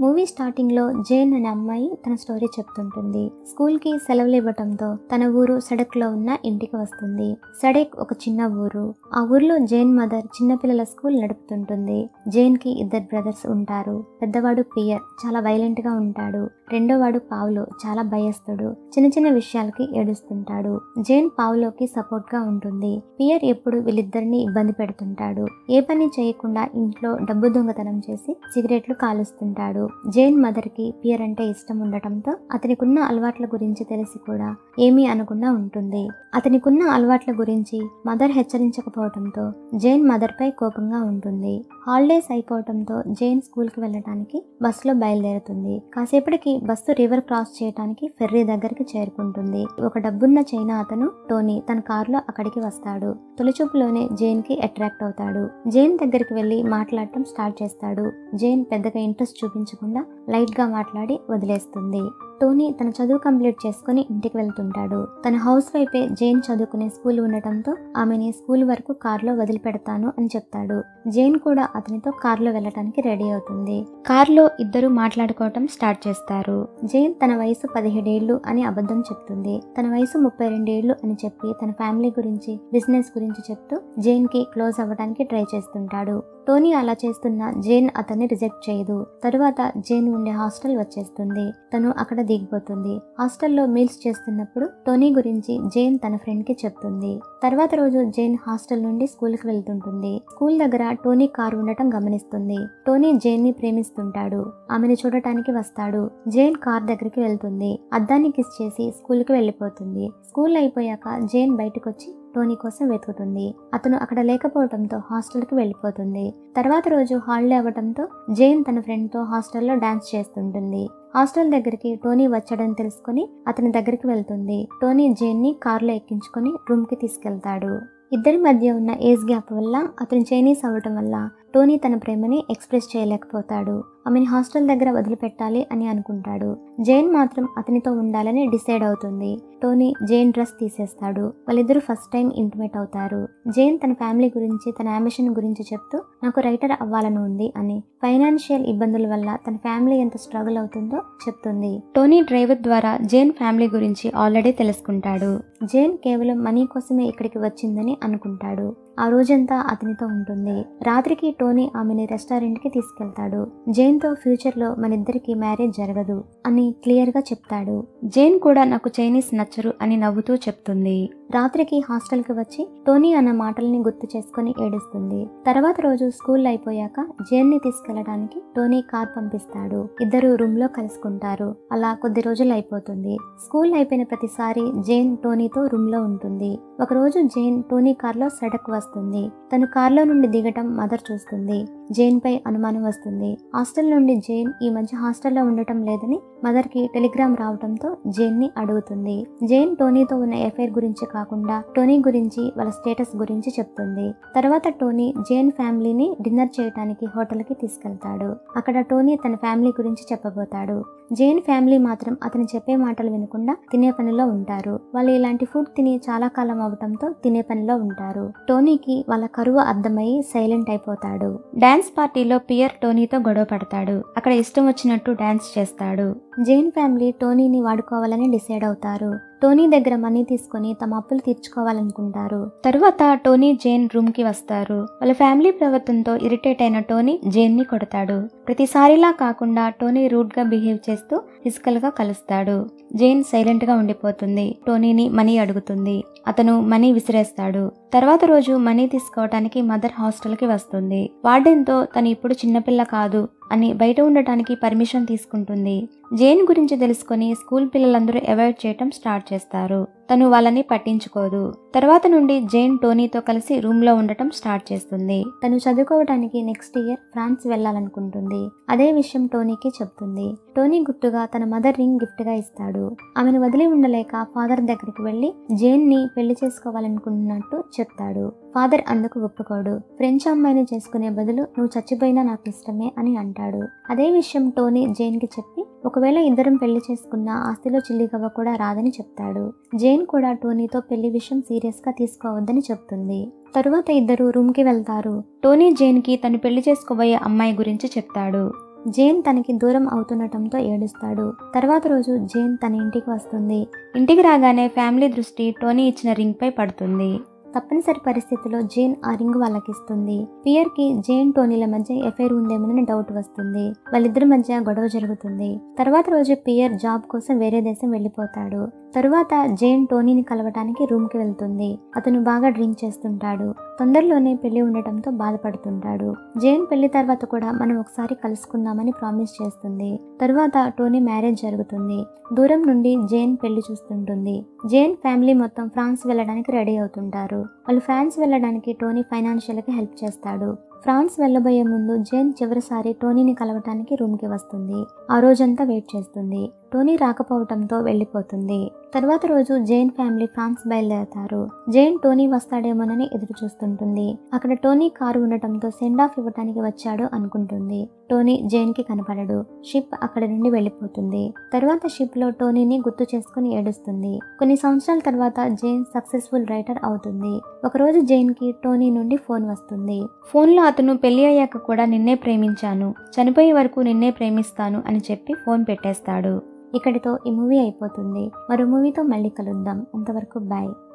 Movie స్టార్టింగ్లో జైన్ అనే అమ్మాయి తన స్టోరీ చెప్తుంటుంది. స్కూల్కి సెలవులు ఇవ్వటంతో తన ఊరు సడక్లో ఉన్న ఇంటికి వస్తుంది. సడక్ ఒక చిన్న ఊరు. ఆ ఊర్లో జైన్ మదర్ చిన్నపిల్లల స్కూల్ నడుపుతుంటుంది. జైన్కి ఇద్దరు బ్రదర్స్ ఉంటారు. పెద్దవాడు పియర్ చాలా వైలెంట్గా ఉంటాడు. రెండోవాడు పావులో చాలా భయస్తుడు చిన్న చిన్న విషయాలకి ఏడుస్తుంటాడు. జైన్ పావులోకి సపోర్ట్గా ఉంటుంది. పియర్ ఎప్పుడు వీళ్ళిద్దరిని ఇబ్బంది పెడుతుంటాడు. ఏ పని చేయకుండా ఇంట్లో డబ్బు దొంగతనం చేసి సిగరెట్లు కాలుస్తుంటాడు. జైన్ మదర్కి పియర్ అంటే ఇష్టం ఉండటంతో అతనికున్న అలవాట్ల గురించి తెలిసి కూడా ఏమీ అనకుండా ఉంటుంది. అతనికున్న అలవాట్ల గురించి మదర్ హెచ్చరించకపోవడంతో జైన్ మదర్ పై కోపంగా ఉంటుంది. హాలిడేస్ అయిపోవడంతో జైన్ స్కూల్కి వెళ్ళడానికి బస్సులో బయలుదేరుతుంది. కాసేపటికి బస్సు రివర్ క్రాస్ చేయడానికి ఫెర్రీ దగ్గరికి చేరుకుంటుంది. ఒక డబ్బున్న చైనా అతను టోనీ తన కారులో అక్కడికి వస్తాడు. తొలిచూపులోనే జైన్కి అట్రాక్ట్ అవుతాడు. జైన్ దగ్గరికి వెళ్ళి మాట్లాడటం స్టార్ట్ చేస్తాడు. జైన్ పెద్దగా ఇంట్రెస్ట్ చూపించకుండా లైట్గా మాట్లాడి వదిలేస్తుంది. టోనీ తన చదువు కంప్లీట్ చేసుకుని ఇంటికి వెళ్తుంటాడు. తన హౌస్ వైపే జైన్ చదువుకునే స్కూల్ ఉండటంతో ఆమెని స్కూల్ వరకు కారులో వదిలిపెడతాను అని చెప్తాడు. జైన్ కూడా అతనితో కార్లో వెళ్ళటానికి రెడీ అవుతుంది. కార్లో ఇద్దరు మాట్లాడుకోవటం స్టార్ట్ చేస్తారు. జైన్ తన వయసు పదిహేడేళ్ళు అని అబద్ధం చెప్తుంది. తన వయసు ముప్పై రెండేళ్ళు అని చెప్పి తన ఫ్యామిలీ గురించి బిజినెస్ గురించి చెప్తూ జైన్కి క్లోజ్ అవ్వడానికి ట్రై చేస్తుంటాడు. టోనీ అలా చేస్తున్న జేన్ అతన్ని రిజెక్ట్ చేయదు. తరువాత జేన్ ఉండే హాస్టల్ వచ్చేస్తుంది. తను అక్కడ దిగిపోతుంది. హాస్టల్లో మీల్స్ చేస్తున్నప్పుడు టోనీ గురించి జేన్ తన ఫ్రెండ్కి చెప్తుంది. తర్వాత రోజు జేన్ హాస్టల్ నుండి స్కూల్కి వెళ్తుంటుంది. స్కూల్ దగ్గర టోనీ కారు ఉండటం గమనిస్తుంది. టోనీ జేన్ని ప్రేమిస్తుంటాడు. ఆమెను చూడటానికి వస్తాడు. జేన్ కార్ దగ్గరికి వెళ్తుంది. అద్దాన్ని కిస్ చేసి స్కూల్కి వెళ్ళిపోతుంది. స్కూల్ అయిపోయాక జేన్ బయటకొచ్చి టోనీ కోసం వెతుకుతుంది. అతను అక్కడ లేకపోవడంతో హాస్టల్కి వెళ్ళిపోతుంది. తర్వాత రోజు హాలిడే అవ్వడంతో జైన్ తన ఫ్రెండ్తో హాస్టల్లో డాన్స్ చేస్తుంటుంది. హాస్టల్ దగ్గరికి టోనీ వచ్చాడని తెలుసుకుని అతని దగ్గరికి వెళ్తుంది. టోనీ జైన్ని కారులో ఎక్కించుకొని రూమ్కి తీసుకెళ్తాడు. ఇద్దరి మధ్య ఉన్న ఏజ్ గ్యాప్ వల్ల అతను చైనీస్ అవ్వటం వల్ల టోనీ తన ప్రేమని ఎక్స్ప్రెస్ చేయలేకపోతాడు. ఆమెను హాస్టల్ దగ్గర వదిలిపెట్టాలి అని అనుకుంటాడు. జైన్ మాత్రం అతనితో ఉండాలని డిసైడ్ అవుతుంది. టోనీ జైన్ డ్రెస్ తీసేస్తాడు. వాళ్ళిద్దరూ ఫస్ట్ టైం ఇంటిమేట్ అవుతారు. జైన్ తన ఫ్యామిలీ గురించి తన అంబిషన్ గురించి చెప్తూ నాకు రైటర్ అవ్వాలని ఉంది అని ఫైనాన్షియల్ ఇబ్బందుల వల్ల తన ఫ్యామిలీ ఎంత స్ట్రగుల్ అవుతుందో చెప్తుంది. టోనీ డ్రైవర్ ద్వారా జైన్ ఫ్యామిలీ గురించి ఆల్రెడీ తెలుసుకుంటాడు. జైన్ కేవలం మనీ కోసమే ఇక్కడికి వచ్చిందని అనుకుంటాడు. ఆ రోజంతా అతనితో ఉంటుంది. రాత్రికి టోనీ ఆమెని రెస్టారెంట్కి తీసుకెళ్తాడు. జైన్తో ఫ్యూచర్లో మన ఇద్దరికి మ్యారేజ్ జరగదు అని క్లియర్గా చెప్తాడు. జైన్ కూడా నాకు చైనీస్ నచ్చరు అని నవ్వుతూ చెప్తుంది. రాత్రికి హాస్టల్కి వచ్చి టోనీ అన్న మాటల్ని గుర్తు చేసుకుని ఏడుస్తుంది. తర్వాత రోజు స్కూల్ అయిపోయాక జైన్ని తీసుకెళ్ళడానికి టోనీ కార్ పంపిస్తాడు. ఇద్దరు రూమ్లో కలుసుకుంటారు. అలా కొద్ది రోజులు అయిపోతుంది. స్కూల్ అయిపోయిన ప్రతిసారి జైన్ టోనీతో రూమ్లో ఉంటుంది. ఒకరోజు జైన్ టోనీ కార్లో సడక్ వస్తుంది. తను కార్లో నుండి దిగటం మదర్ చూస్తుంది. జైన్ పై అనుమానం వస్తుంది. హాస్టల్ నుండి జైన్ ఈ మధ్య హాస్టల్లో ఉండటం లేదని మదర్కి టెలిగ్రామ్ రావడంతో జైన్ని అడుగుతుంది. జైన్ టోనీతో ఉన్న ఎఫైర్ గురించి కాకుండా టోనీ గురించి వాళ్ళ స్టేటస్ గురించి చెప్తుంది. తర్వాత టోనీ జైన్ ఫ్యామిలీని డిన్నర్ చేయడానికి హోటల్కి తీసుకెళ్తాడు. అక్కడ టోనీ తన ఫ్యామిలీ గురించి చెప్పబోతాడు. జైన్ ఫ్యామిలీ మాత్రం అతను చెప్పే మాటలు వినకుండా తినే పనిలో ఉంటారు. వాళ్ళు ఇలాంటి ఫుడ్ తిని చాలా కాలం అవటంతో తినే పనిలో ఉంటారు. టోనీకి వాళ్ళ కరువు అర్థమయ్యి సైలెంట్ అయిపోతాడు. డాన్స్ పార్టీలో పియర్ టోనీతో గొడవ పడతాడు. అక్కడ ఇష్టం వచ్చినట్టు డాన్స్ చేస్తాడు. జైన్ ఫ్యామిలీ టోనీని వాడుకోవాలని డిసైడ్ అవుతారు. టోనీ దగ్గర మనీ తీసుకొని తమ అప్పులు తీర్చుకోవాలనుకుంటారు. తరువాత టోనీ జైన్ రూమ్కి వస్తారు. వాళ్ళ ఫ్యామిలీ ప్రవర్తనతో ఇరిటేట్ అయిన టోనీ జైన్ని కొడతాడు. ప్రతిసారిలా కాకుండా టోనీ రూడ్గా బిహేవ్ చేస్తూ ఫిజికల్గా కలుస్తాడు. జైన్ సైలెంట్గా ఉండిపోతుంది. టోనీని మనీ అడుగుతుంది. అతను మనీ విసిరేస్తాడు. తర్వాత రోజు మనీ తీసుకోవటానికి మదర్ హాస్టల్కి వస్తుంది. వార్డెన్తో తను ఇప్పుడు చిన్నపిల్ల కాదు. అని బయట ఉండటానికి పర్మిషన్ తీసుకుంటుంది. జైన్ గురించి తెలుసుకొని స్కూల్ పిల్లలందరూ అవాయిడ్ చేయటం స్టార్ట్ చేస్తారు. తను వాళ్ళని పట్టించుకోదు. తర్వాత నుండి జైన్ టోనీతో కలిసి రూమ్లో ఉండటం స్టార్ట్ చేస్తుంది. తను చదువుకోవడానికి నెక్స్ట్ ఇయర్ ఫ్రాన్స్ వెళ్ళాలనుకుంటుంది. అదే విషయం టోనీకి చెప్తుంది. టోనీ గుర్తుగా తన మదర్ రింగ్ గిఫ్ట్గా ఇస్తాడు. ఆమెను వదిలి ఉండలేక ఫాదర్ దగ్గరికి వెళ్ళి జైన్ని పెళ్ళి చేసుకోవాలనుకుంటున్నట్టు చెప్తాడు. ఫాదర్ అందుకు ఒప్పుకోడు. ఫ్రెంచ్ అమ్మాయిని చేసుకునే బదులు నువ్వు చచ్చిపోయినా నాకు ఇష్టమే అని అంటాడు. అదే విషయం టోనీ జైన్కి చెప్పి ఒకవేళ ఇద్దరం పెళ్ళి చేసుకున్న ఆస్తిలో చిల్లిగవ్వ కూడా రాదని చెప్తాడు. జైన్ కూడా టోనీతో పెళ్ళి విషయం సీరియస్గా తీసుకోవద్దని చెప్తుంది. తరువాత ఇద్దరు రూమ్కి వెళ్తారు. టోనీ జైన్కి తను పెళ్ళి చేసుకోబోయే అమ్మాయి గురించి చెప్తాడు. జేన్ తనకి దూరం అవుతుండటంతో ఏడుస్తాడు. తర్వాత రోజు జేన్ తన ఇంటికి వస్తుంది. ఇంటికి రాగానే ఫ్యామిలీ దృష్టి టోనీ ఇచ్చిన రింగ్ పై పడుతుంది. తప్పనిసరి పరిస్థితిలో జేన్ ఆ రింగ్ వాళ్ళకిస్తుంది. పియర్కి జేన్ టోనీల మధ్య ఎఫైర్ ఉందేమోనని డౌట్ వస్తుంది. వాళ్ళిద్దరి మధ్య గొడవ జరుగుతుంది. తర్వాత రోజు పియర్ జాబ్ కోసం వేరే దేశం వెళ్ళిపోతాడు. తరువాత జేన్ టోనీని కలవటానికి రూమ్కి వెళ్తుంది. అతను బాగా డ్రింక్ చేస్తుంటాడు. తొందరలోనే పెళ్ళి ఉండటంతో బాధపడుతుంటాడు. జేన్ పెళ్ళి తర్వాత కూడా మనం ఒకసారి కలుసుకుందామని ప్రామిస్ చేస్తుంది. తరువాత టోనీ మ్యారేజ్ జరుగుతుంది. దూరం నుండి జేన్ పెళ్ళి చూస్తుంటుంది. జేన్ ఫ్యామిలీ మొత్తం ఫ్రాన్స్ వెళ్ళడానికి రెడీ అవుతుంటారు. వాళ్ళు ఫ్రాన్స్ వెళ్ళడానికి టోనీ ఫైనాన్షియల్గా హెల్ప్ చేస్తాడు. ఫ్రాన్స్ వెళ్ళబోయే ముందు జేన్ చివరిసారి టోనీని కలవటానికి రూమ్కి వస్తుంది. ఆ రోజంతా వెయిట్ చేస్తుంది. టోనీ రాకపోవటంతో వెళ్ళిపోతుంది. తర్వాత రోజు జైన్ ఫ్యామిలీ ఫ్రాన్స్ బయలుదేరతారు. జైన్ టోనీ వస్తాడేమోనని ఎదురు చూస్తుంటుంది అక్కడ టోనీ కారు ఉండటంతో సెండ్ ఆఫ్ ఇవ్వటానికి వచ్చాడు అనుకుంటుంది. టోనీ జైన్కి కనపడడు. షిప్ అక్కడి నుండి వెళ్ళిపోతుంది. తర్వాత షిప్లో టోనీని గుర్తు చేసుకుని ఏడుస్తుంది. కొన్ని సంవత్సరాల తర్వాత జైన్ సక్సెస్ఫుల్ రైటర్ అవుతుంది. ఒకరోజు జైన్కి టోనీ నుండి ఫోన్ వస్తుంది. ఫోన్లో అతను పెళ్ళి అయ్యాక కూడా నిన్నే ప్రేమించాను. చనిపోయే వరకు నిన్నే ప్రేమిస్తాను అని చెప్పి ఫోన్ పెట్టేస్తాడు. ఇక్కడితో ఈ మూవీ అయిపోతుంది. మరో మూవీతో మళ్ళీ కలుద్దాం. అంతవరకు బాయ్.